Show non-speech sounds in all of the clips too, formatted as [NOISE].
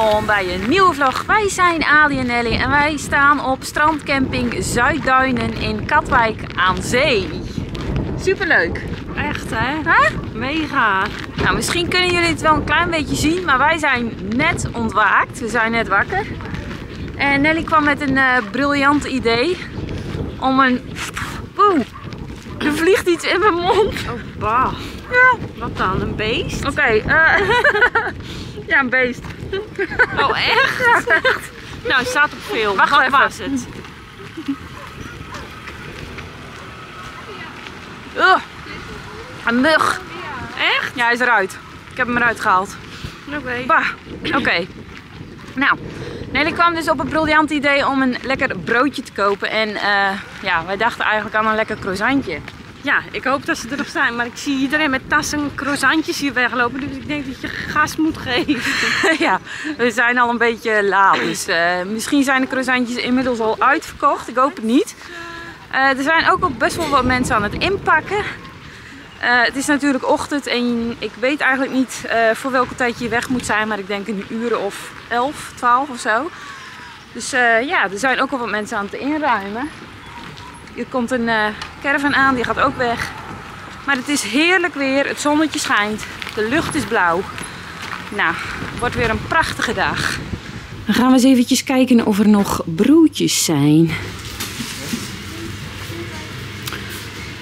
welkom bij een nieuwe vlog. Wij zijn Ali en Nelly en wij staan op strandcamping Zuidduinen in Katwijk aan Zee. Superleuk. Echt hè? Huh? Mega. Nou, misschien kunnen jullie het wel een klein beetje zien, maar wij zijn net ontwaakt. We zijn net wakker. En Nelly kwam met een eh, briljant idee om een... Oeh, er vliegt iets in mijn mond. Oh bah. Ja, Wat dan? Een beest? oké. eh, [LAUGHS] ja, een beest. [LAUGHS] Oh echt? [LAUGHS] Nou, het staat op film. Wacht Wat even. was het? Ugh, een mug. Echt? Ja, hij is eruit. Ik heb hem eruit gehaald. Oké. Bah, oké. Nou, Nelly kwam dus op een briljant idee om een lekker broodje te kopen. En eh, ja, wij dachten eigenlijk aan een lekker croissantje. Ja, ik hoop dat ze erop staan. Maar ik zie iedereen met tassen en croissantjes hier weglopen. Dus ik denk dat je gas moet geven. [LAUGHS] ja, we zijn al een beetje laat. Dus eh, misschien zijn de croissantjes inmiddels al uitverkocht. Ik hoop het niet. Eh, er zijn ook al best wel wat mensen aan het inpakken. Eh, het is natuurlijk ochtend en ik weet eigenlijk niet voor welke tijd je weg moet zijn. Maar ik denk een uur of 11, 12 of zo. Dus ja, er zijn ook al wat mensen aan het inruimen. Er komt een eh, caravan aan, die gaat ook weg. Maar het is heerlijk weer, het zonnetje schijnt, de lucht is blauw. Nou, het wordt weer een prachtige dag. Dan gaan we eens eventjes kijken of er nog broodjes zijn.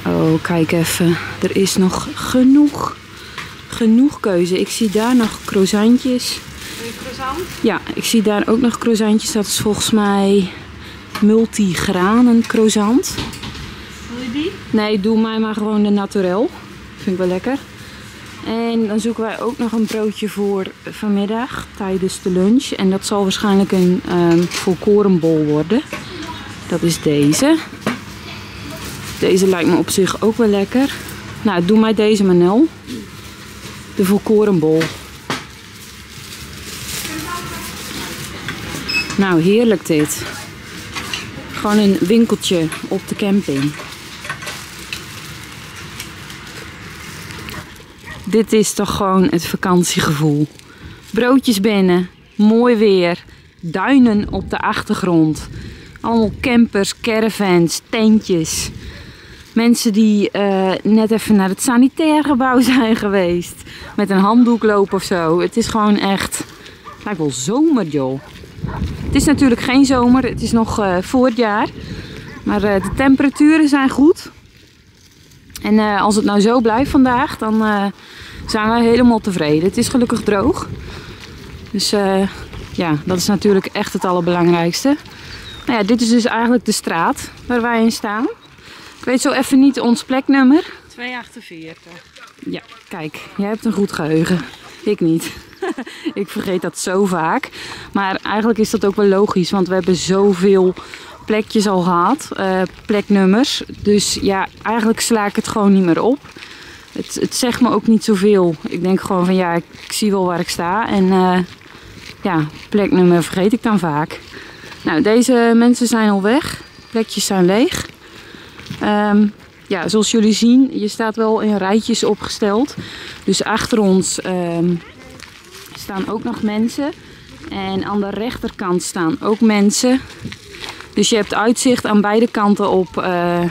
Oh, kijk even. Er is nog genoeg, genoeg keuze. Ik zie daar nog croissantjes. Een croissant? Ja, ik zie daar ook nog croissantjes. Dat is volgens mij multigranen croissant. Wil je die? Nee, doe mij maar gewoon de naturel. Vind ik wel lekker. En dan zoeken wij ook nog een broodje voor vanmiddag tijdens de lunch. En dat zal waarschijnlijk een ehm volkorenbol worden. Dat is deze. Deze lijkt me op zich ook wel lekker. Nou, doe mij deze Manel. De volkorenbol. Nou, heerlijk dit. Gewoon een winkeltje op de camping. Dit is toch gewoon het vakantiegevoel. Broodjes binnen, mooi weer, duinen op de achtergrond. Allemaal campers, caravans, tentjes. Mensen die eh, net even naar het sanitair gebouw [LAUGHS] zijn geweest. Met een handdoek lopen of zo. Het is gewoon echt, het lijkt wel zomer joh. Het is natuurlijk geen zomer, het is nog eh, voor het jaar. Maar eh, de temperaturen zijn goed. En eh, als het nou zo blijft vandaag, dan eh, zijn wij helemaal tevreden. Het is gelukkig droog. Dus eh, ja, dat is natuurlijk echt het allerbelangrijkste. Nou ja, dit is dus eigenlijk de straat waar wij in staan. Ik weet zo even niet ons pleknummer. 248. Ja, kijk, jij hebt een goed geheugen. Ik niet. [LAUGHS] ik vergeet dat zo vaak. Maar eigenlijk is dat ook wel logisch, want we hebben zoveel plekjes al gehad, eh, pleknummers. Dus ja, eigenlijk sla ik het gewoon niet meer op. Het, het zegt me ook niet zoveel. Ik denk gewoon van ja, ik, zie wel waar ik sta. En eh, ja, pleknummer vergeet ik dan vaak. Nou, deze mensen zijn al weg. Plekjes zijn leeg. Ehm, ja, zoals jullie zien, je staat wel in rijtjes opgesteld. Dus achter ons ehm, staan ook nog mensen. En aan de rechterkant staan ook mensen. Dus je hebt uitzicht aan beide kanten op, eh,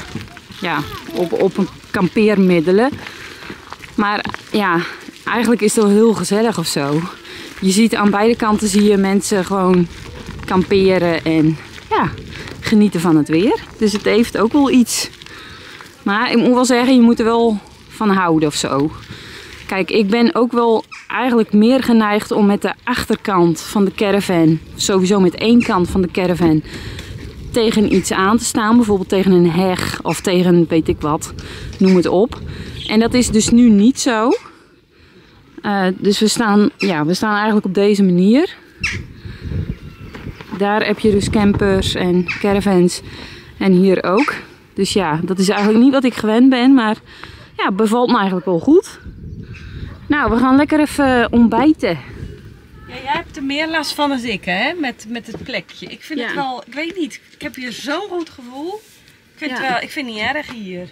ja, op, op kampeermiddelen. Maar ja, eigenlijk is het wel heel gezellig of zo. Je ziet aan beide kanten zie je mensen gewoon kamperen en ja, genieten van het weer. Dus het heeft ook wel iets. Maar ik moet wel zeggen, je moet er wel van houden of zo. Kijk, ik ben ook wel eigenlijk meer geneigd om met de achterkant van de caravan, sowieso met één kant van de caravan, tegen iets aan te staan. Bijvoorbeeld tegen een heg of tegen weet ik wat, noem het op. En dat is dus nu niet zo. Eh, dus we staan, ja, we staan eigenlijk op deze manier. Daar heb je dus campers en caravans en hier ook. Dus ja, dat is eigenlijk niet wat ik gewend ben, maar ja, bevalt me eigenlijk wel goed. Nou, we gaan lekker even ontbijten. Ja, jij hebt er meer last van dan ik, hè? Met, met het plekje. Ik vind Ja. het wel, ik weet niet, ik heb hier zo'n goed gevoel. Ik vind, Ja. het wel, ik vind het niet erg hier.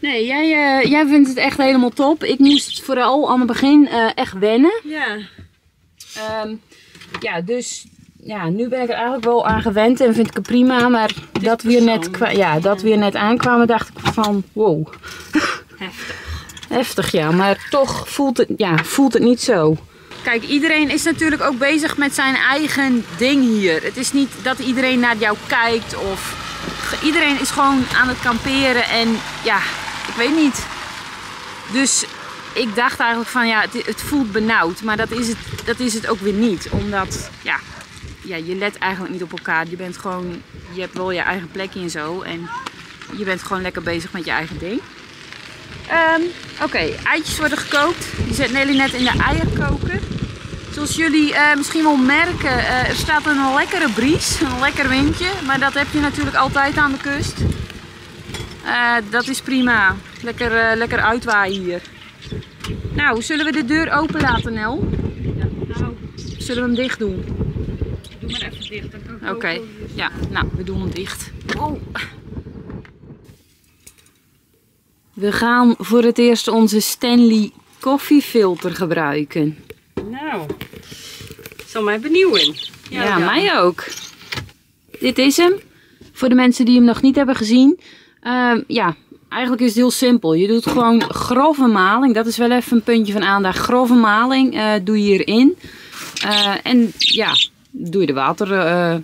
Nee, jij, eh, jij vindt het echt helemaal top. Ik moest vooral aan het begin eh, echt wennen. Ja. Ehm, ja, dus ja, nu ben ik er eigenlijk wel aan gewend en vind ik het prima. Maar dat weer, net, ja, dat weer net aankwamen, dacht ik van wow. [LAUGHS] Heftig. Heftig ja, maar toch voelt het, ja, voelt het niet zo. Kijk, iedereen is natuurlijk ook bezig met zijn eigen ding hier. Het is niet dat iedereen naar jou kijkt of... Iedereen is gewoon aan het kamperen en ja, ik weet niet. Dus ik dacht eigenlijk van ja, het, het voelt benauwd. Maar dat is, het, dat is het ook weer niet. Omdat, ja, ja, je let eigenlijk niet op elkaar. Je bent gewoon, je hebt wel je eigen plekje en zo. En je bent gewoon lekker bezig met je eigen ding. Ehm, Oké, eitjes worden gekookt. Die zet Nelly net in de eierkoker. Zoals jullie eh, misschien wel merken, eh, er staat een lekkere bries, een lekker windje. Maar dat heb je natuurlijk altijd aan de kust. Eh, dat is prima. Lekker, lekker uitwaaien hier. Nou, zullen we de deur open laten, Nel? Ja, nou, Zullen we hem dicht doen? doe maar even dicht. dan kan ik Oké, ja, nou, we doen hem dicht. Oh. We gaan voor het eerst onze Stanley koffiefilter gebruiken. Nou, zal mij benieuwen. Ja, mij ook. Dit is hem. Voor de mensen die hem nog niet hebben gezien. Ehm, ja, eigenlijk is het heel simpel. Je doet gewoon grove maling. Dat is wel even een puntje van aandacht. Grove maling eh, doe je hierin. Eh, en ja, doe je er water eh,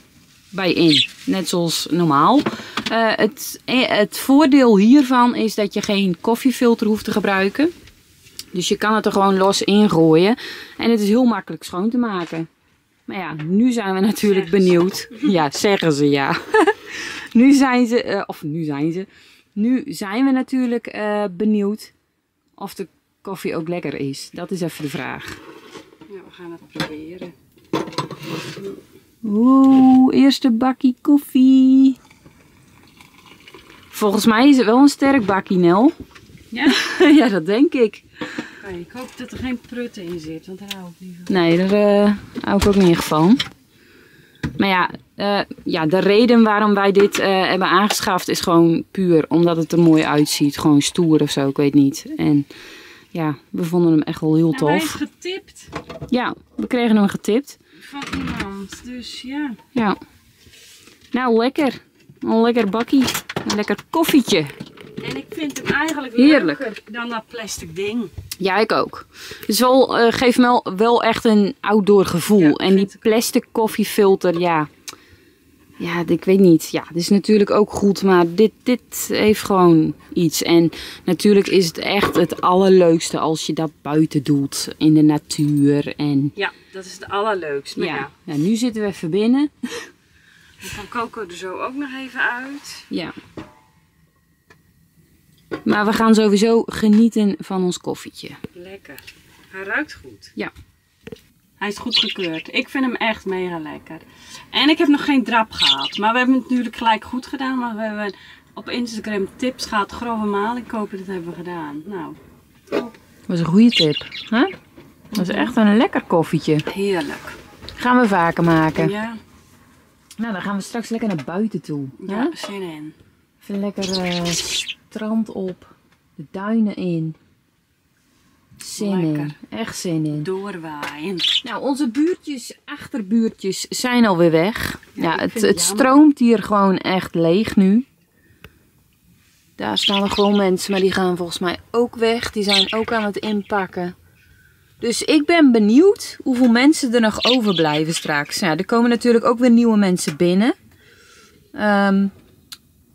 bij in. Net zoals normaal. Eh, het, eh, het voordeel hiervan is dat je geen koffiefilter hoeft te gebruiken. Dus je kan het er gewoon los ingooien. En het is heel makkelijk schoon te maken. Maar ja, nu zijn we natuurlijk Zeggen ze. benieuwd. Ja, zeggen ze ja. [LAUGHS] nu zijn ze, eh, of nu zijn ze. Nu zijn we natuurlijk benieuwd of de koffie ook lekker is. Dat is even de vraag. Ja, we gaan het proberen. Oeh, eerste bakkie koffie. Volgens mij is het wel een sterk bakkie, Nel. Ja? [LAUGHS] ja, dat denk ik. Ik hoop dat er geen prutten in zit, want daar hou ik niet van. Nee, daar eh, hou ik ook niet echt van. Maar ja, eh, ja, de reden waarom wij dit eh, hebben aangeschaft is gewoon puur omdat het er mooi uitziet. Gewoon stoer of zo, ik weet niet. En ja, we vonden hem echt wel heel Nou, hij is tof. getipt Ja, we kregen hem getipt. van iemand, dus ja. Ja. Nou, lekker. Een lekker bakkie. Een lekker koffietje. En ik vind hem eigenlijk Heerlijk. leuker dan dat plastic ding. Ja, ik ook. Het is wel, eh, geeft me wel, wel echt een outdoor gevoel. Ja, en die plastic koffiefilter, ja. Ja, ik weet niet. Ja, het is natuurlijk ook goed, maar dit, dit heeft gewoon iets. En natuurlijk is het echt het allerleukste als je dat buiten doet. In de natuur. En Ja, dat is het allerleukst. Maar ja, ja, ja, nu zitten we even binnen. [LAUGHS] dan koken we er zo ook nog even uit. Ja. Maar we gaan sowieso genieten van ons koffietje. Lekker. Hij ruikt goed. Ja. Hij is goed gekeurd. Ik vind hem echt mega lekker. En ik heb nog geen drap gehad. Maar we hebben het natuurlijk gelijk goed gedaan. Want we hebben op Instagram tips gehad. Grove maling kopen. Dat hebben we gedaan. Nou, Dat was een goede tip. Hè? Dat is echt een lekker koffietje. heerlijk. Gaan we vaker maken. Ja, Nou, dan gaan we straks lekker naar buiten toe. hè? ja zin in. Even lekker eh, strand op. De duinen in. Zin in. Echt zin in. Doorwaaien. Nou, onze buurtjes, achterbuurtjes zijn alweer weg. Ja, het, het het stroomt hier gewoon echt leeg nu. Daar staan nog gewoon mensen, maar die gaan volgens mij ook weg. Die zijn ook aan het inpakken. Dus ik ben benieuwd hoeveel mensen er nog overblijven straks. Ja, er komen natuurlijk ook weer nieuwe mensen binnen. Ehm,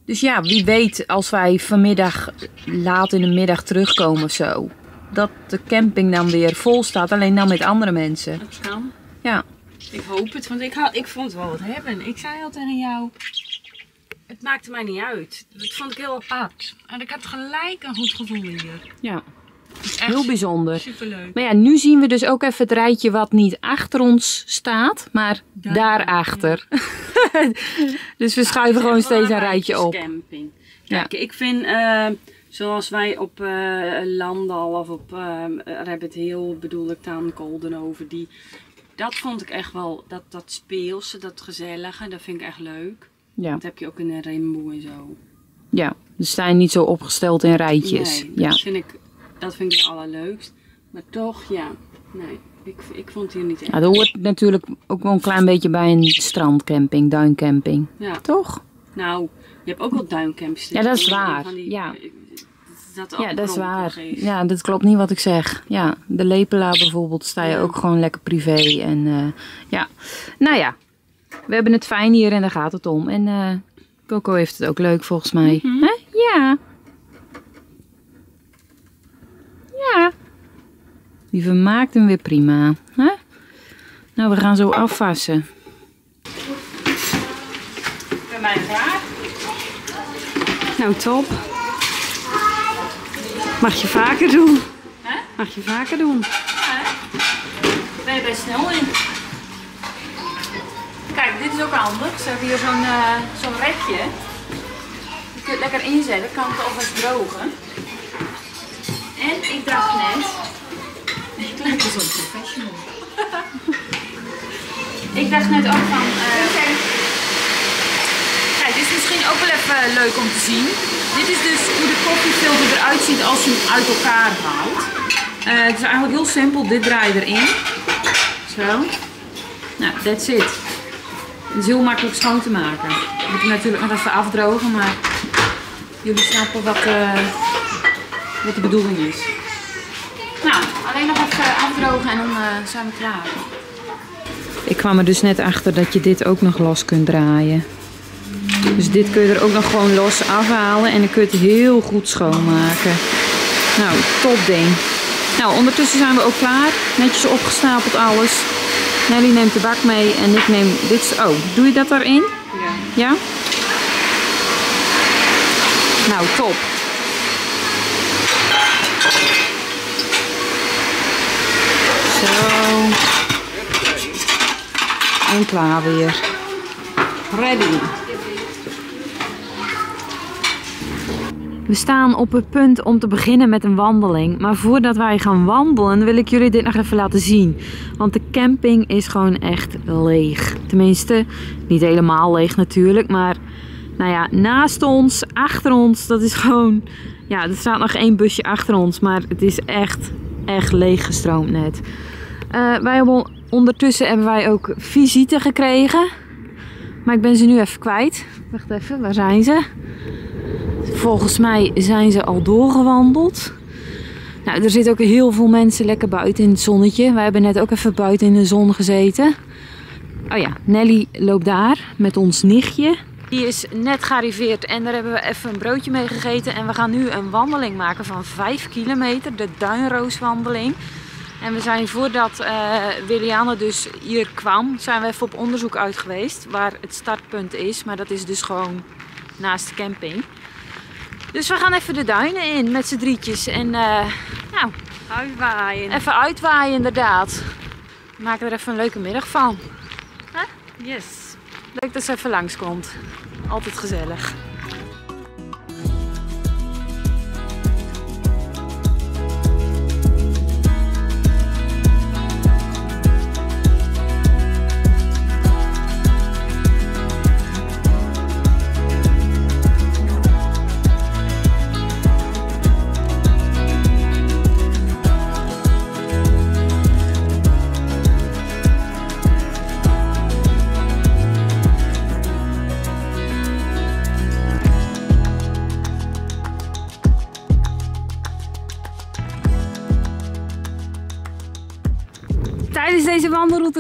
dus ja, wie weet als wij vanmiddag laat in de middag terugkomen of zo. Dat de camping dan weer vol staat, alleen dan met andere mensen. Dat kan. Ja. Ik hoop het, want ik, hou, ik vond het wel wat hebben. Ik zei al tegen jou, het maakte mij niet uit. Dat vond ik heel apart. En ik had gelijk een goed gevoel hier. Ja, Heel bijzonder. superleuk. Maar ja, nu zien we dus ook even het rijtje wat niet achter ons staat, maar Daar- daarachter. [LAUGHS] dus we schuiven gewoon steeds een rijtje op. Camping. Kijk, ik vind, eh, zoals wij op eh Landal of op eh Rabbit Hill bedoel ik dan, Golden Over, die, dat vond ik echt wel, dat, dat speelse, dat gezellige, dat vind ik echt leuk. Ja, Dat heb je ook in een rainbow en zo. ja. Dus zijn niet zo opgesteld in rijtjes. Nee, ja. dat, vind ik, dat vind ik het allerleukst. Maar toch, ja, nee. Ik, ik vond het hier niet echt. Ja, dat hoort natuurlijk ook wel een klein beetje bij een strandcamping, duincamping. Ja. Toch? Nou, je hebt ook wel duincamps. Ja, dat is waar. die- Ja. Dat Ja, dat is waar. Ja, dat klopt niet wat ik zeg. Ja, de lepelaar bijvoorbeeld sta je Ja. ook gewoon lekker privé. En eh, ja, nou ja, we hebben het fijn hier en daar gaat het om. En eh, Coco heeft het ook leuk volgens mij. Mhm. Hè? Ja. Ja. Die vermaakt hem weer prima. Hè? Nou, we gaan zo afwassen. Bij mij klaar. Nou, top. Mag je vaker doen. Hè? Mag je vaker doen. Ben je best snel in. Kijk, dit is ook handig. Ze hebben hier zo'n zo'n rekje. Je kunt lekker inzetten, kan het alvast drogen. En ik dacht net. Ik wel zo'n professional. [LAUGHS] ik dacht net ook van. eh, Kijk, dit is misschien ook wel even leuk om te zien. Dit is dus hoe de koffiefilter eruit ziet als je hem uit elkaar haalt. Eh, het is eigenlijk heel simpel. Dit draai je erin. Zo. Nou, that's it. Het is heel makkelijk schoon te maken. Je moet hem natuurlijk nog even afdrogen, maar jullie snappen wat, eh, wat de bedoeling is. Nou, alleen nog even afdrogen en dan eh, zijn we klaar. Ik kwam er dus net achter dat je dit ook nog los kunt draaien. Dus dit kun je er ook nog gewoon los afhalen en dan kun je het heel goed schoonmaken. Nou, top ding. Nou, ondertussen zijn we ook klaar. Netjes opgestapeld alles. Nelly neemt de bak mee en ik neem dit. Oh, doe je dat daarin? Ja. Ja? Nou, top. Zo. En klaar weer. Ready. We staan op het punt om te beginnen met een wandeling. Maar voordat wij gaan wandelen wil ik jullie dit nog even laten zien. Want de camping is gewoon echt leeg. Tenminste, niet helemaal leeg natuurlijk. Maar nou ja, naast ons, achter ons, dat is gewoon... Ja, er staat nog één busje achter ons. Maar het is echt, echt leeg gestroomd net. Eh, wij hebben ondertussen hebben wij ook visite gekregen. Maar ik ben ze nu even kwijt. Wacht even, waar zijn ze? Volgens mij zijn ze al doorgewandeld. Nou, er zitten ook heel veel mensen lekker buiten in het zonnetje. Wij hebben net ook even buiten in de zon gezeten. Oh ja, Nelly loopt daar met ons nichtje. Die is net gearriveerd en daar hebben we even een broodje mee gegeten. En we gaan nu een wandeling maken van 5 kilometer, de Duinrooswandeling. En we zijn voordat Williane dus hier kwam, zijn we even op onderzoek uit geweest waar het startpunt is. Maar dat is dus gewoon naast de camping. Dus we gaan even de duinen in met z'n drietjes. En eh, nou, Uitwaaien. even uitwaaien inderdaad. We maken er even een leuke middag van. Yes. Leuk dat ze even langskomt. Altijd gezellig.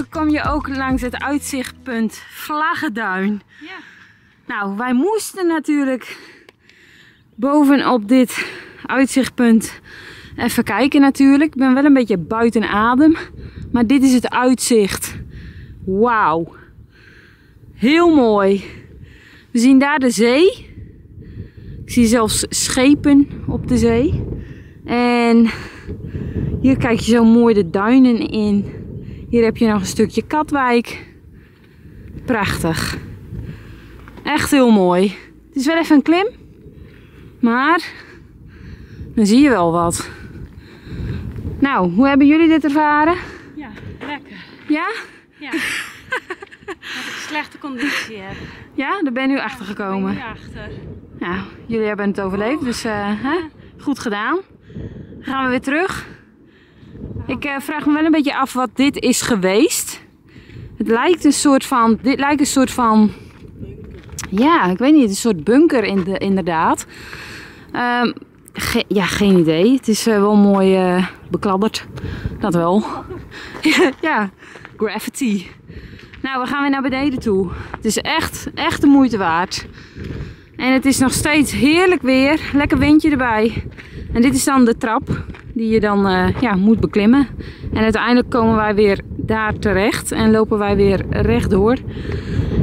Kom je ook langs het uitzichtpunt Vlaggenduin. Ja. Nou, wij moesten natuurlijk bovenop dit uitzichtpunt even kijken natuurlijk. Ik ben wel een beetje buiten adem. Maar dit is het uitzicht. Wauw. Heel mooi. We zien daar de zee. Ik zie zelfs schepen op de zee. En hier kijk je zo mooi de duinen in. Hier heb je nog een stukje Katwijk. Prachtig. Echt heel mooi. Het is wel even een klim. Maar dan zie je wel wat. Nou, hoe hebben jullie dit ervaren? Ja, lekker. Ja? Ja. Dat ik slechte conditie heb. Ja, daar ben je nu achter ben gekomen. hier achter. Nou, jullie hebben het overleefd, dus eh, hè? goed gedaan. Dan gaan we weer terug. Ik uh, vraag me wel een beetje af wat dit is geweest. Het lijkt een soort van. Dit lijkt een soort van. Ja, ik weet niet. Een soort bunker in de, inderdaad. Ge ja, geen idee. Het is uh, wel mooi uh, bekladderd. Dat wel. [LAUGHS] ja, graffiti. Nou, we gaan weer naar beneden toe. Het is echt, echt de moeite waard. En het is nog steeds heerlijk weer. Lekker windje erbij. En dit is dan de trap die je dan uh, ja, moet beklimmen. En uiteindelijk komen wij weer daar terecht en lopen wij weer rechtdoor.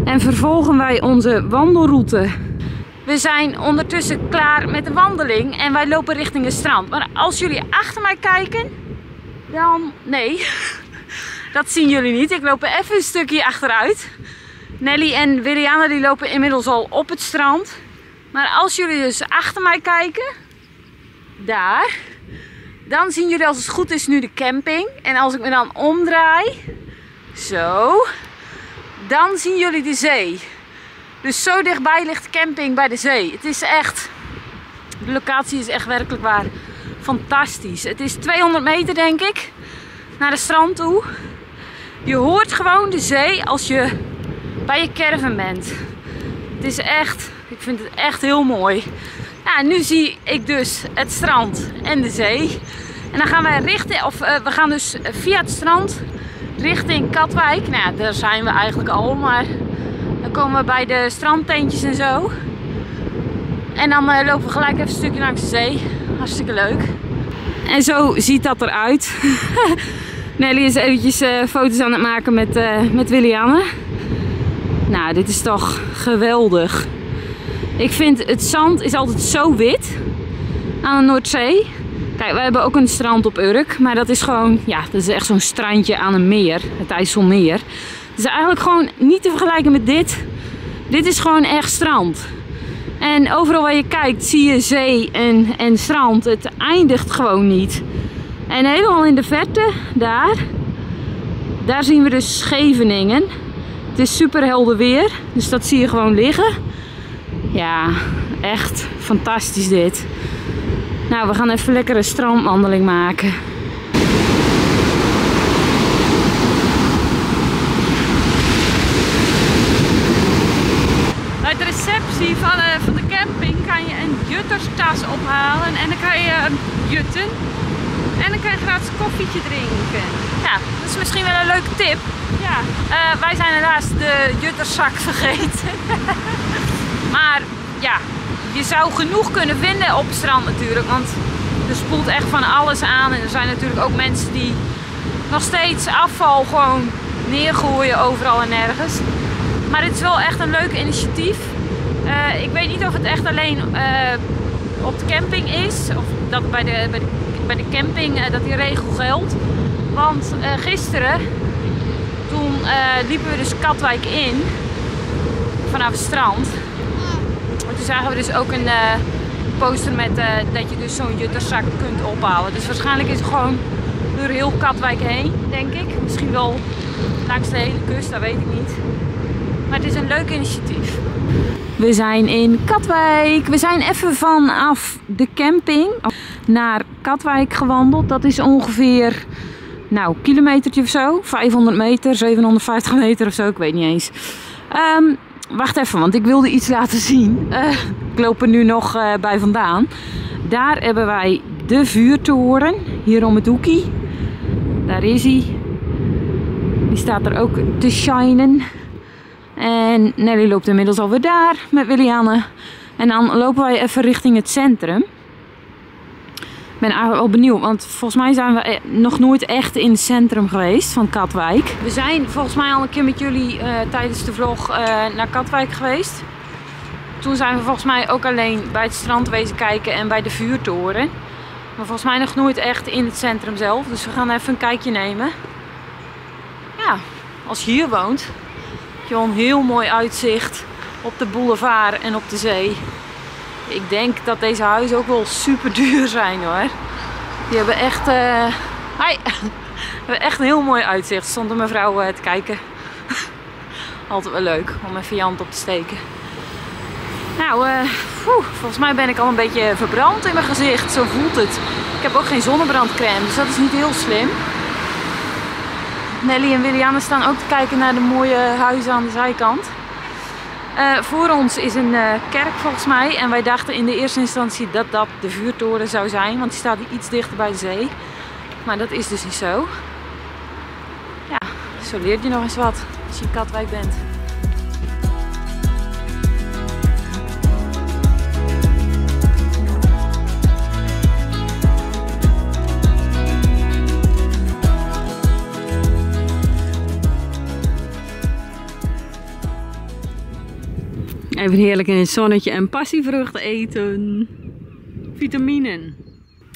En vervolgen wij onze wandelroute. We zijn ondertussen klaar met de wandeling en wij lopen richting het strand. Maar als jullie achter mij kijken, dan... Nee, [LAUGHS] dat zien jullie niet. Ik loop even een stukje achteruit. Nelly en Williana die lopen inmiddels al op het strand. Maar als jullie dus achter mij kijken, daar, dan zien jullie als het goed is nu de camping. En als ik me dan omdraai, zo, dan zien jullie de zee. Dus zo dichtbij ligt de camping bij de zee. Het is echt, de locatie is echt werkelijk waar fantastisch. Het is 200 meter denk ik, naar de strand toe. Je hoort gewoon de zee als je bij je caravan bent. Het is echt, ik vind het echt heel mooi. Nu zie ik dus het strand en de zee. En dan gaan wij richting, of uh, we gaan dus via het strand richting Katwijk. Nou daar zijn we eigenlijk al, maar dan komen we bij de strandtentjes en zo. En dan uh, lopen we gelijk even een stukje langs de zee. Hartstikke leuk. En zo ziet dat eruit. [LAUGHS] Nelly is eventjes uh, foto's aan het maken met, met Willianne. Nou, dit is toch geweldig. Ik vind het zand is altijd zo wit aan de Noordzee. Kijk, we hebben ook een strand op Urk. Maar dat is gewoon, ja, dat is echt zo'n strandje aan een meer. Het IJsselmeer. Het is eigenlijk gewoon niet te vergelijken met dit. Dit is gewoon echt strand. En overal waar je kijkt zie je zee en, en strand. Het eindigt gewoon niet. En helemaal in de verte, daar, daar zien we dus Scheveningen. Het is super helder weer, dus dat zie je gewoon liggen. Ja, echt fantastisch dit. Nou, we gaan even lekker een strandwandeling maken. Bij de receptie van, uh, van de camping kan je een jutterstas ophalen en dan kan je een jutten. En dan kan je gratis koffietje drinken. Ja, dat is misschien wel een leuke tip. Ja, uh, wij zijn helaas de jutterzak vergeten. [LAUGHS] maar ja, je zou genoeg kunnen vinden op het strand natuurlijk. Want er spoelt echt van alles aan. En er zijn natuurlijk ook mensen die nog steeds afval gewoon neergooien overal en nergens. Maar het is wel echt een leuk initiatief. Uh, ik weet niet of het echt alleen uh, op de camping is. Of dat bij de, bij de, bij de camping uh, dat die regel geldt. Want gisteren, toen liepen we dus Katwijk in. Vanaf het strand. En toen zagen we dus ook een poster met dat je dus zo'n jutterzak kunt ophalen. Dus waarschijnlijk is het gewoon door heel Katwijk heen, denk ik. Misschien wel langs de hele kust, dat weet ik niet. Maar het is een leuk initiatief. We zijn in Katwijk. We zijn even vanaf de camping naar Katwijk gewandeld. Dat is ongeveer, nou, kilometertje of zo. 500 meter, 750 meter of zo, ik weet niet eens. Um, wacht even, want ik wilde iets laten zien. Uh, ik loop er nu nog uh, bij vandaan. Daar hebben wij de vuurtoren, hier om het hoekie. Daar is hij. Die staat er ook te shinen. En Nelly loopt inmiddels alweer daar met Willianne. En dan lopen wij even richting het centrum. Ben eigenlijk wel benieuwd, want volgens mij zijn we e- nog nooit echt in het centrum geweest van Katwijk. We zijn volgens mij al een keer met jullie uh, tijdens de vlog uh, naar Katwijk geweest. Toen zijn we volgens mij ook alleen bij het strand wezen kijken en bij de vuurtoren. Maar volgens mij nog nooit echt in het centrum zelf. Dus we gaan even een kijkje nemen. Ja, als je hier woont, je wel een heel mooi uitzicht op de boulevard en op de zee. Ik denk dat deze huizen ook wel super duur zijn hoor. Die hebben echt, uh... [LAUGHS] Hebben echt een heel mooi uitzicht. Stond een mevrouw uh, te kijken. [LAUGHS] Altijd wel leuk om even je op te steken. Nou, uh, volgens mij ben ik al een beetje verbrand in mijn gezicht. Zo voelt het. Ik heb ook geen zonnebrandcrème, dus dat is niet heel slim. Nelly en Willianne staan ook te kijken naar de mooie huizen aan de zijkant. Eh, voor ons is een eh, kerk volgens mij. En wij dachten in de eerste instantie dat dat de vuurtoren zou zijn. Want die staat iets dichter bij de zee. Maar dat is dus niet zo. Ja, zo leert je nog eens wat als je Katwijk bent. Even heerlijk in het zonnetje en passievruchten eten. Vitaminen.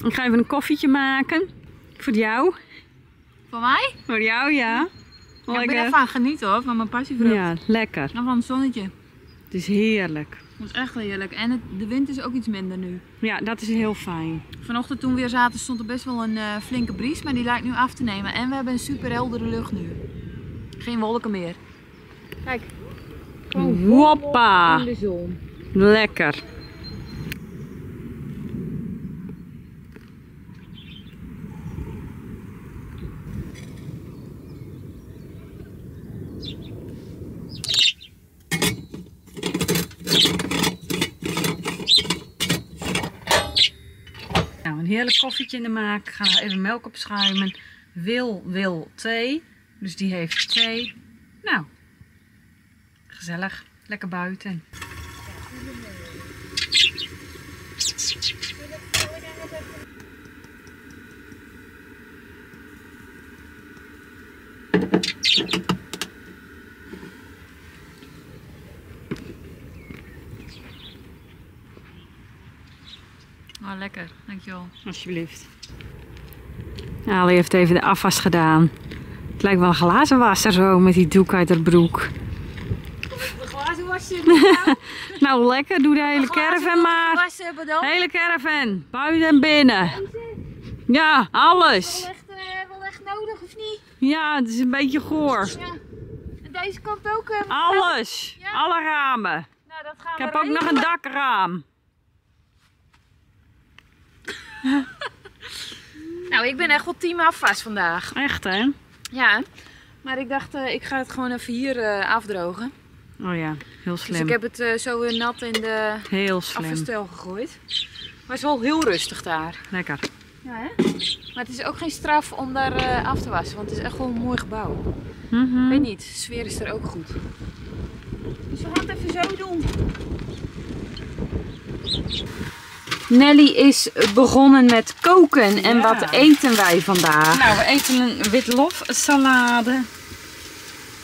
Ik ga even een koffietje maken. Voor jou. Voor mij? Voor jou, ja. Ja, ik ben ervan genieten hoor, van mijn passievrucht. Ja, lekker. En van het zonnetje. Het is heerlijk. Dat is echt heerlijk. En het, de wind is ook iets minder nu. Ja, dat is heel fijn. Vanochtend toen we weer zaten stond er best wel een eh, flinke bries, maar die lijkt nu af te nemen. En we hebben een super heldere lucht nu. Geen wolken meer. Kijk. Hoppa. In de zon. Lekker. Nou, een heerlijk koffietje in de maak. Ik ga even melk opschuimen. Wil, wil thee. Dus die heeft thee. Nou, gezellig. Lekker buiten. Oh, lekker. Dankjewel. Alsjeblieft. Ali heeft even de afwas gedaan. Het lijkt wel een glazenwasser zo met die doek uit haar broek. De glazen was je [LAUGHS] Nou lekker, doe de hele caravan maar. Hele caravan, buiten en binnen. Ja, alles. Wel echt, eh, wel echt nodig of niet? Ja, het is een beetje goor. Ja. En deze kant ook. eh, Alles, Ja. alle ramen. Nou, dat gaan Ik we heb ook nog een dakraam. [LAUGHS] Nou, ik ben echt wel team afwas vandaag. Echt hè? Ja, maar ik dacht, eh, ik ga het gewoon even hier afdrogen. Oh ja, heel Dus slim. ik heb het eh, zo weer nat in de Heel gegooid. Maar het is wel heel rustig daar. Lekker. Ja, hè? Maar het is ook geen straf om daar eh, af te wassen, want het is echt wel een mooi gebouw. Ik weet niet, de sfeer is er ook goed. Dus we gaan het even zo doen. Nelly is begonnen met koken. En Ja. wat eten wij vandaag? Nou, we eten een witlof salade.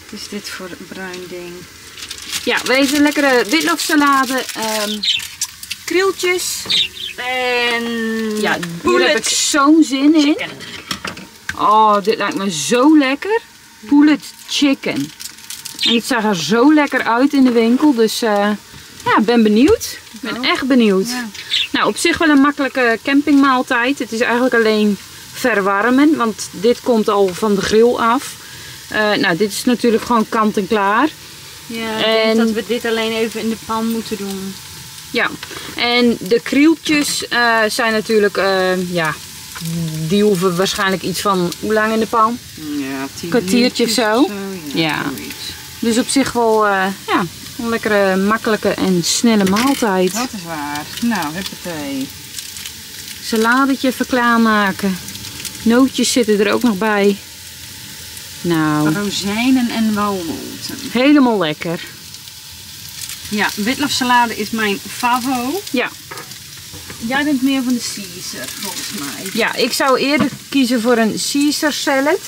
Dus dit voor bruin ding. Ja, we eten een lekkere witlofsalade. ehm krieltjes. En Ja, hier bullet heb ik zo'n zin in. chicken. Oh, dit lijkt me zo lekker. Poulet chicken. En het zag er zo lekker uit in de winkel. Dus eh, ja, ik ben benieuwd. Ik ben ook. echt benieuwd. Ja. Nou, op zich wel een makkelijke campingmaaltijd. Het is eigenlijk alleen verwarmen. Want dit komt al van de grill af. Eh, nou, dit is natuurlijk gewoon kant en klaar. Ja, ik En- denk dat we dit alleen even in de pan moeten doen. Ja, en de krieltjes eh, zijn natuurlijk, eh, ja, die hoeven waarschijnlijk iets van hoe lang in de pan. Ja, tien Kwartiertje minuutjes zo. ja. Dus op zich wel, eh, ja, een lekkere, makkelijke en snelle maaltijd. Dat is waar. Nou, huppatee. Saladetje even klaarmaken. Nootjes zitten er ook nog bij. Nou, Rozijnen en walnoten. helemaal lekker. Ja, witlofsalade is mijn favo. Ja, Jij bent meer van de Caesar, volgens mij. ja, ik zou eerder kiezen voor een Caesar salad.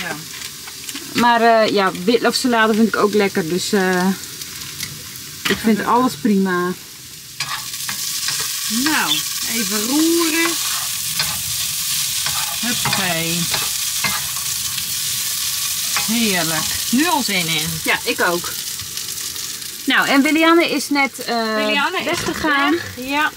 Ja. Maar eh, ja, witlofsalade vind ik ook lekker. Dus eh, ik vind alles prima. Nou, even roeren. Huppatee. Heerlijk. Nu al zin in. Ja, ik ook. Nou, en Willianne is net is weggegaan. weg. Ja.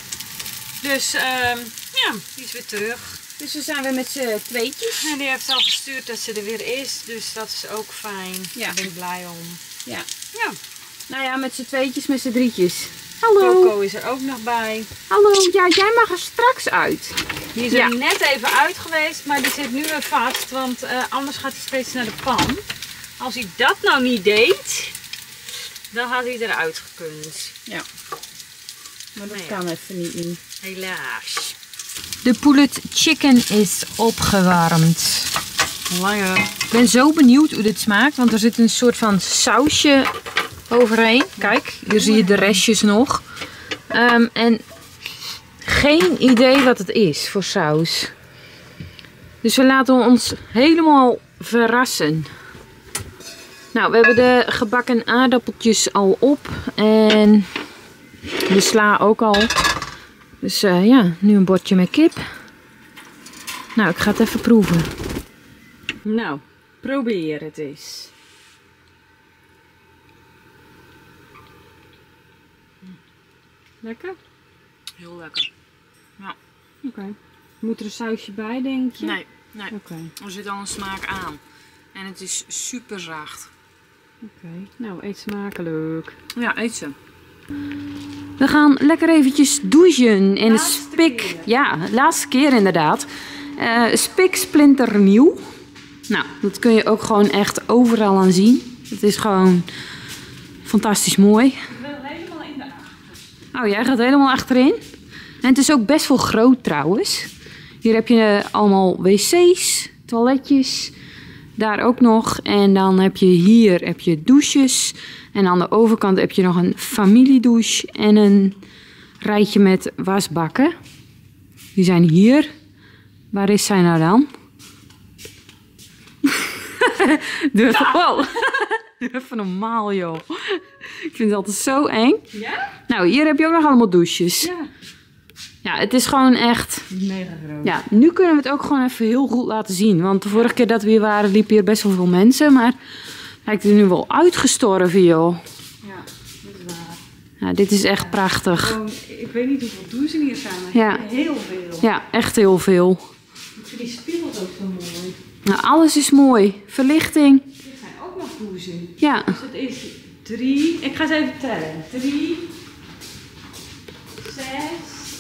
Dus ehm, ja, die is weer terug. Dus we zijn weer met z'n tweetjes. En die heeft al gestuurd dat ze er weer is. Dus dat is ook fijn. Ja. Daar ben ik blij om. Ja. Ja. Nou ja, met z'n tweetjes, met z'n drietjes. Hallo. Coco is er ook nog bij. Hallo. Ja, jij mag er straks uit. Die is er Ja. net even uit geweest, maar die zit nu weer vast, want eh, anders gaat hij steeds naar de pan. Als hij dat nou niet deed, dan had hij eruit gekund. Ja. Maar dat Nee. kan even niet nu. Helaas. De poulet chicken is opgewarmd. Langer. Ik ben zo benieuwd hoe dit smaakt, want er zit een soort van sausje overheen. Kijk, hier zie je de restjes nog. Ehm, en geen idee wat het is voor saus. Dus we laten ons helemaal verrassen. Nou, we hebben de gebakken aardappeltjes al op en de sla ook al. Dus eh, ja, nu een bordje met kip. Nou, ik ga het even proeven. Nou, probeer het eens. Lekker? Heel lekker. Oké. Moet er een sausje bij, denk je? Nee, nee. Oké, Er zit al een smaak aan. En het is super zacht. oké. Nou, eet smakelijk. Ja, eet ze. We gaan lekker eventjes douchen. En Laatste spik. keer. Ja, laatste keer inderdaad. Eh spik splinternieuw. Nou, dat kun je ook gewoon echt overal aan zien. Het is gewoon fantastisch mooi. Ik wil helemaal in de Oh, jij gaat helemaal achterin. En het is ook best wel groot trouwens. Hier heb je allemaal wc's, toiletjes. Daar ook nog. En dan heb je hier heb je douches. En aan de overkant heb je nog een familiedouche en een rijtje met wasbakken. Die zijn hier. Waar is zij nou dan? [LAUGHS] Doe het [LAUGHS] wow. Even normaal, joh. Ik vind het altijd zo eng. Ja? Nou, hier heb je ook nog allemaal douches. Ja. Ja, het is gewoon echt... Mega groot. Ja, nu kunnen we het ook gewoon even heel goed laten zien. Want de vorige keer dat we hier waren, liepen hier best wel veel mensen. Maar lijkt het nu wel uitgestorven, joh. Ja, dat is waar. Ja, dit is echt prachtig. Gewoon, ik weet niet hoeveel douchen hier zijn, maar Ja. heel veel. Ja, echt heel veel. Ik vind die spiegels ook zo mooi. Nou, alles is mooi. Verlichting. Dit zijn ook nog douchen. Ja, Dus het is drie. Ik ga eens even tellen. Drie, zes,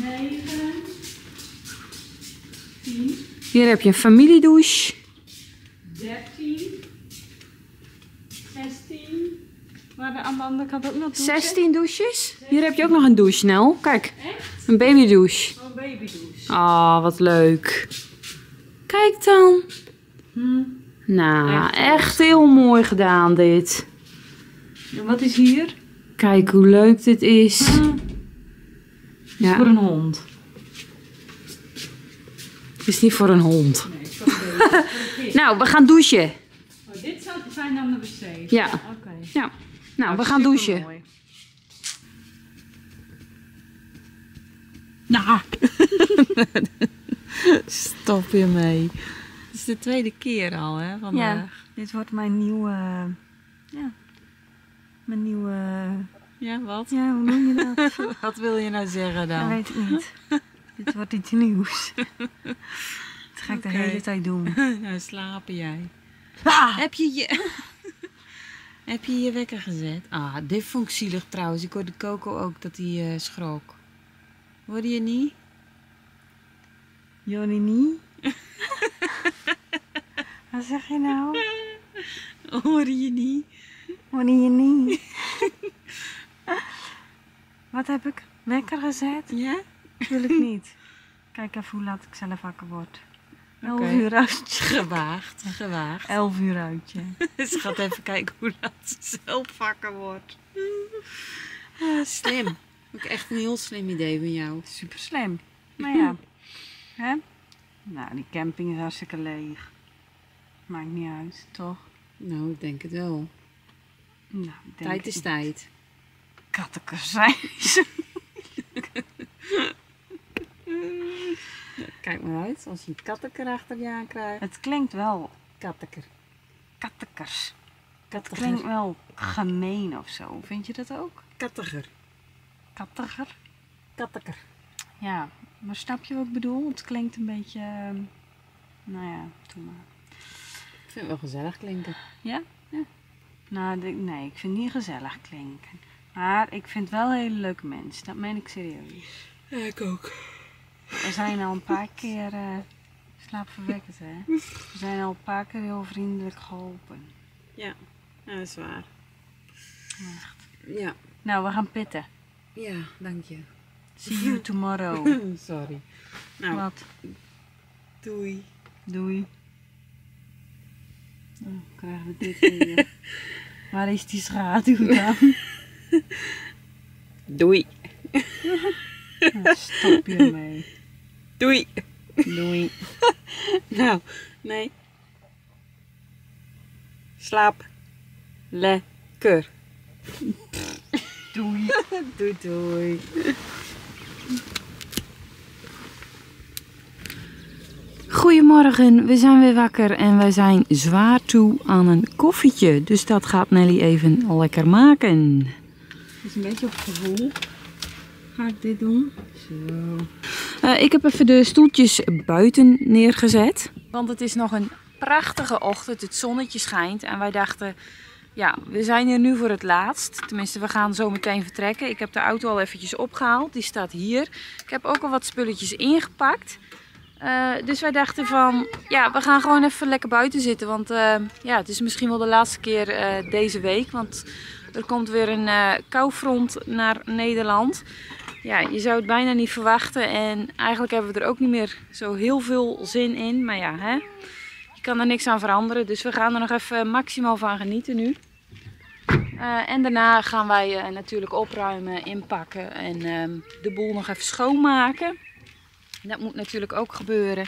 negen, tien, hier heb je een familiedouche. dertien, zestien. Maar aan de andere kant ook nog douchen. 16 douches. Hier heb je ook nog een douche, Nel. Kijk, Echt? een babydouche. Oh, babydouche. Ah, wat leuk. Kijk dan. Hm. Nou, Echt. echt heel mooi gedaan dit. En wat is hier? Kijk hoe leuk dit is. Ja, Voor een hond. het is niet voor een hond. Nee. [LAUGHS] Voor een. Nou, we gaan douchen. Oh, dit zou- zijn dan de wc's? Ja. Oké. Ja. Nou, we gaan douchen. Nou. [LAUGHS] Stop je mee. Het is de tweede keer al, hè, Ja, dit wordt mijn nieuwe. Ja. Mijn nieuwe. Ja, wat? Ja, hoe noem je dat? [LAUGHS] Wat wil je nou zeggen Ik dan? weet het niet. dit wordt iets nieuws. Dat ga ik de hele tijd doen. [LAUGHS] Nou, slapen jij. Ah! Heb je je... [LAUGHS] Heb je je wekker gezet? Ah, dit vond ik zielig trouwens. Ik hoorde Coco ook dat hij eh, schrok. Hoorde je niet? Johnny niet? Wat zeg je nou? Hoorde je niet? Johnny je niet? [LAUGHS] Wat heb ik? Wekker gezet? Ja? Natuurlijk niet. Kijk even hoe laat ik zelf wakker word. Elf uur uitje. Gewaagd, gewaagd. Elf uur uitje. [LAUGHS] Ze gaat even kijken hoe laat ze zelf wakker wordt. [LAUGHS] Ah, slim. Ook echt een heel slim idee van jou. Super slim. Maar ja. Hè? Nou, die camping is hartstikke leeg. Maakt niet uit, toch? Nou, ik denk het wel. Nou, tijd is tijd. Kattekers zijn ze. [LAUGHS] Kijk maar uit, als je een katteker achter je aan krijgt. Het klinkt wel Katteker. kattekers. Het klinkt wel gemeen of zo. Vind je dat ook? Kattiger. Kattiger? Katteker. Ja, maar snap je wat ik bedoel? Het klinkt een beetje... ehm, Nou ja, doe maar. Ik vind het wel gezellig klinken. Ja? Ja. Nou, nee, ik vind het niet gezellig klinken. Maar ik vind wel een hele leuke mens. Dat meen ik serieus. Ja, ik ook. We zijn al een paar keer uh, slaapverwekkend, hè? We zijn al een paar keer heel vriendelijk geholpen. Ja, dat is waar. Echt. Ja. Nou, we gaan pitten. Ja, dank je. See you tomorrow. [LAUGHS] Sorry. Nou, Wat? doei. Doei. [LAUGHS] Oh, krijgen we dit weer. [LAUGHS] Waar is die schaduw dan? [LAUGHS] Doei. Nou, stop je mee. Doei. Doei. [LAUGHS] Nou, nee. Slaap. Lekker. Doei. [LAUGHS] Doei doei. Goedemorgen, we zijn weer wakker en wij zijn zwaar toe aan een koffietje. Dus dat gaat Nelly even lekker maken. Het is een beetje op gevoel. Ga ik dit doen? Zo. Eh, ik heb even de stoeltjes buiten neergezet. Want het is nog een prachtige ochtend. Het zonnetje schijnt. En wij dachten, ja, we zijn hier nu voor het laatst. Tenminste, we gaan zo meteen vertrekken. Ik heb de auto al eventjes opgehaald. Die staat hier. Ik heb ook al wat spulletjes ingepakt. Eh, dus wij dachten van, ja, we gaan gewoon even lekker buiten zitten. Want eh, ja, het is misschien wel de laatste keer eh, deze week. Want er komt weer een koufront naar Nederland. Ja, je zou het bijna niet verwachten. En eigenlijk hebben we er ook niet meer zo heel veel zin in. Maar ja, hè? je kan er niks aan veranderen. Dus we gaan er nog even maximaal van genieten nu. En daarna gaan wij natuurlijk opruimen, inpakken en ehm, de boel nog even schoonmaken. Dat moet natuurlijk ook gebeuren.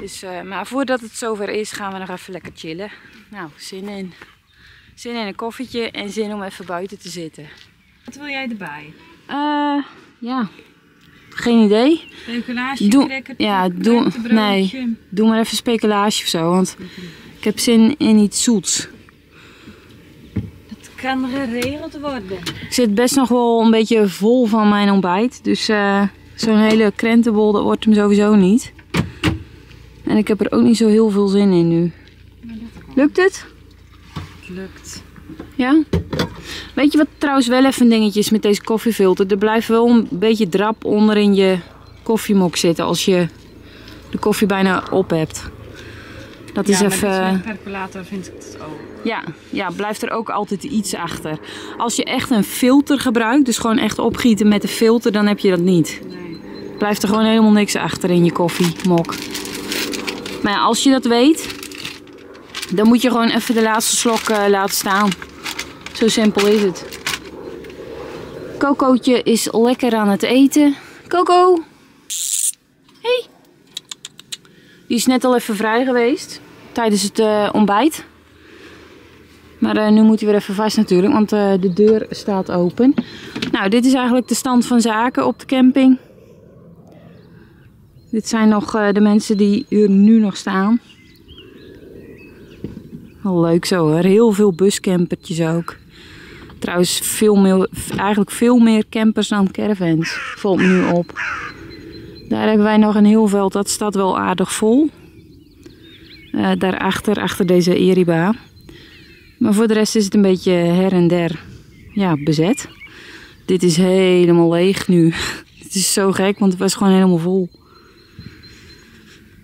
Dus, eh, maar voordat het zover is, gaan we nog even lekker chillen. Nou, zin in. Zin in een koffietje en zin om even buiten te zitten. Wat wil jij erbij? Eh, ja, geen idee. Speculatie, Doe- cracker, ja, doe- krentenbroodje. Doe maar even speculatie of zo, want ik heb zin in iets zoets. Het kan geregeld worden. Ik zit best nog wel een beetje vol van mijn ontbijt. Dus eh, zo'n hele krentenbol, dat wordt hem sowieso niet. En ik heb er ook niet zo heel veel zin in nu. Lukt het? Het lukt. Ja? Weet je wat trouwens wel even een dingetje is met deze koffiefilter? Er blijft wel een beetje drap onder in je koffiemok zitten als je de koffie bijna op hebt. Dat is ja, even... maar met percolator vind ik het ook. Ja, ja, blijft er ook altijd iets achter. Als je echt een filter gebruikt, dus gewoon echt opgieten met een filter, dan heb je dat niet. Nee. Blijft er gewoon helemaal niks achter in je koffiemok. Maar als je dat weet, dan moet je gewoon even de laatste slok eh, laten staan. Zo simpel is het. Cocootje is lekker aan het eten. Coco! Hey! Die is net al even vrij geweest tijdens het eh, ontbijt. Maar eh, nu moet hij weer even vast natuurlijk, want de deur staat open. Nou, dit is eigenlijk de stand van zaken op de camping. Dit zijn nog eh, de mensen die hier nu nog staan. Leuk zo hoor, heel veel buscampertjes ook. Trouwens, veel meer, eigenlijk veel meer campers dan caravans, valt me nu op. Daar hebben wij nog een heel veld, dat staat wel aardig vol. Eh, daarachter, achter deze Eriba. Maar voor de rest is het een beetje her en der ja, bezet. Dit is helemaal leeg nu. [LAUGHS] Het is zo gek, want het was gewoon helemaal vol.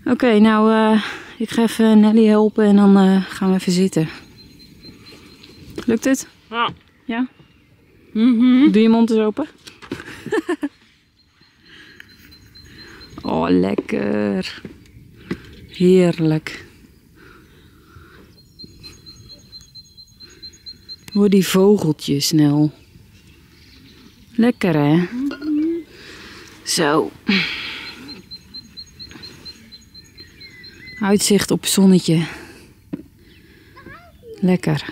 Oké, nou, eh, ik ga even Nelly helpen en dan eh, gaan we even zitten. Lukt het? Ja. Ja? Mhm. Doe je mond eens open. [LAUGHS] oh, lekker. Heerlijk. Hoor die vogeltjes snel. Lekker hè? Zo. Uitzicht op zonnetje. Lekker.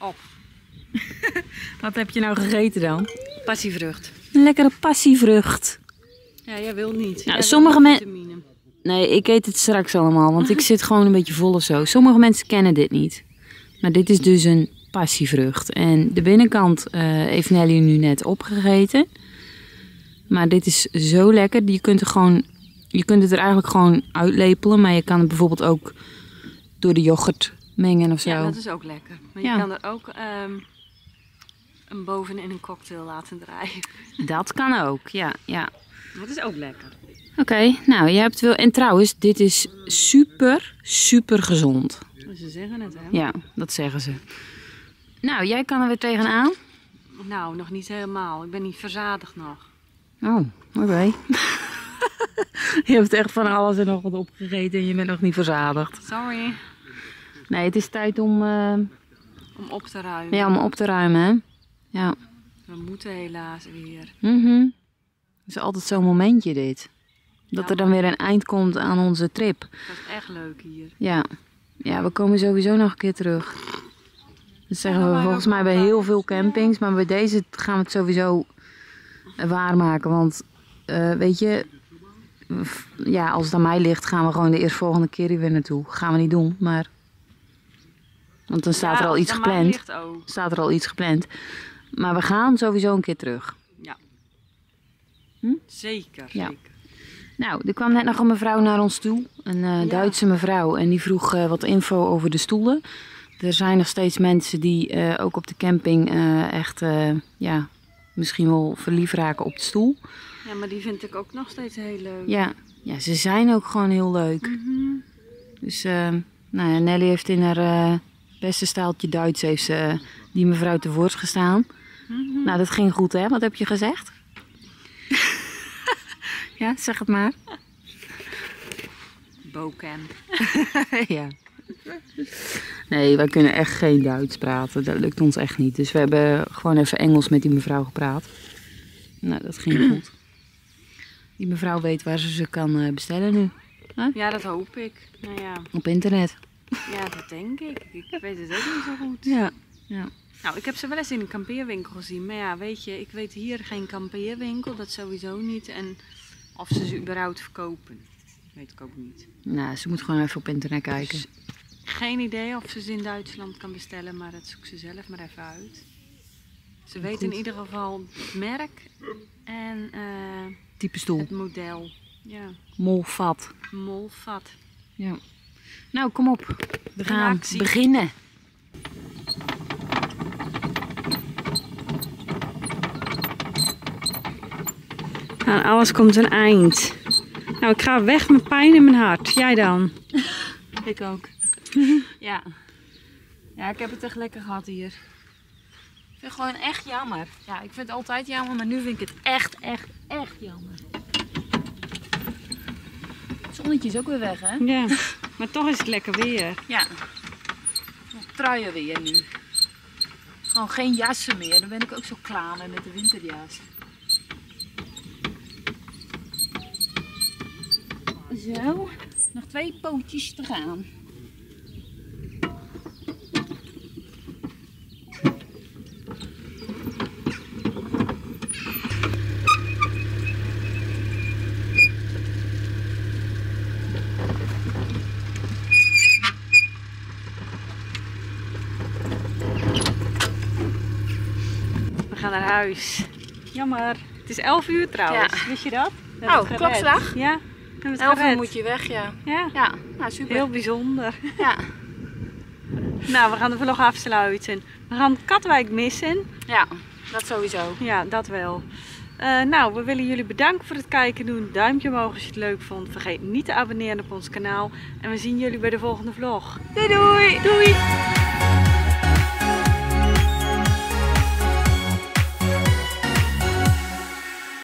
[LAUGHS] Wat heb je nou gegeten dan? Passievrucht. Een lekkere passievrucht. Ja, jij wil niet. Nou, Jij sommige wil men- vitamine. Nee, ik eet het straks allemaal, want ik zit gewoon een beetje vol of zo. Sommige mensen kennen dit niet. Maar dit is dus een passievrucht. En de binnenkant eh, heeft Nelly nu net opgegeten. Maar dit is zo lekker. Je kunt, er gewoon, je kunt het er eigenlijk gewoon uitlepelen. Maar je kan het bijvoorbeeld ook door de yoghurt mengen of zo. Ja, dat is ook lekker. Maar Ja. je kan er ook ehm een bovenin een cocktail laten draaien. [LAUGHS] Dat kan ook, ja. ja. Dat is ook lekker. Oké, nou, je hebt wel... En trouwens, dit is super, super gezond. Ze zeggen het, hè? Ja, dat zeggen ze. Nou, jij kan er weer tegenaan. Nou, nog niet helemaal. Ik ben niet verzadigd nog. Oh, oké. [LAUGHS] je hebt echt van alles en nog wat opgegeten en je bent nog niet verzadigd. Sorry. Nee, het is tijd om, eh, Om op te ruimen. ja, om op te ruimen, hè? Ja. We moeten helaas weer. Mhm. Het is altijd zo'n momentje dit. Dat Ja, er dan weer een eind komt aan onze trip. Dat is echt leuk hier. Ja. Ja, we komen sowieso nog een keer terug. Dat zeggen we volgens mij bij heel veel campings. Maar bij deze gaan we het sowieso waarmaken. Want eh, weet je, ja, als het aan mij ligt, gaan we gewoon de eerstvolgende keer weer naartoe. Gaan we niet doen, maar. Want dan staat Ja, er al iets gepland. Staat er al iets gepland. Maar we gaan sowieso een keer terug. Zeker, Ja. zeker. Nou, er kwam net nog een mevrouw naar ons toe. Een eh, Ja. Duitse mevrouw. En die vroeg eh, wat info over de stoelen. Er zijn nog steeds mensen die ook op de camping echt, ja, misschien wel verliefd raken op de stoel. Ja, maar die vind ik ook nog steeds heel leuk. Ja, ja ze zijn ook gewoon heel leuk. Mhm. Dus, eh, nou ja, Nelly heeft in haar eh, beste staaltje Duits heeft ze, eh, die mevrouw te woord gestaan. Mhm. Nou, dat ging goed, hè? Wat heb je gezegd? [LAUGHS] ja, zeg het maar. Bocamp. [LAUGHS] ja. Nee, wij kunnen echt geen Duits praten. Dat lukt ons echt niet. Dus we hebben gewoon even Engels met die mevrouw gepraat. Nou, dat ging goed. Die mevrouw weet waar ze ze kan eh, bestellen nu. Ja, dat hoop ik. Nou ja, Op internet. ja, dat denk ik. Ik weet het ook niet zo goed. Ja. ja. Nou, ik heb ze wel eens in een kampeerwinkel gezien. Maar ja, weet je, ik weet hier geen kampeerwinkel. Dat sowieso niet. En of ze ze überhaupt verkopen. Weet ik ook niet. Nou, ze moet gewoon even op internet kijken. Dus geen idee of ze ze in Duitsland kan bestellen. Maar dat zoek ze zelf maar even uit. Ze weet in ieder geval het merk en eh, Type stoel. het model. Ja, Molvat. molvat. Ja. Nou, kom op. We gaan beginnen. Aan alles komt een eind. Nou, ik ga weg met pijn in mijn hart. Jij dan? [LAUGHS] Ik ook. [LAUGHS] ja. Ja, ik heb het echt lekker gehad hier. Ik vind het gewoon echt jammer. Ja, ik vind het altijd jammer, maar nu vind ik het echt, echt, echt jammer. Het zonnetje is ook weer weg, hè? Ja, maar toch is het lekker weer. Ja. Nog truien weer nu. Gewoon geen jassen meer. Dan ben ik ook zo klaar mee met de winterjas. Zo. Nog twee pootjes te gaan. We gaan naar huis. Jammer. Het is 11 uur trouwens. Wist je dat? Oh, klokslag? Ja, we hebben het Elf uur gered. moet je weg, ja. Ja, Ja, nou super. heel bijzonder. Ja. [LAUGHS] Nou, we gaan de vlog afsluiten. We gaan Katwijk missen. ja, dat sowieso. Ja, dat wel. Eh, nou, we willen jullie bedanken voor het kijken. Doe een duimpje omhoog als je het leuk vond. Vergeet niet te abonneren op ons kanaal. En we zien jullie bij de volgende vlog. Doei doei! Doei!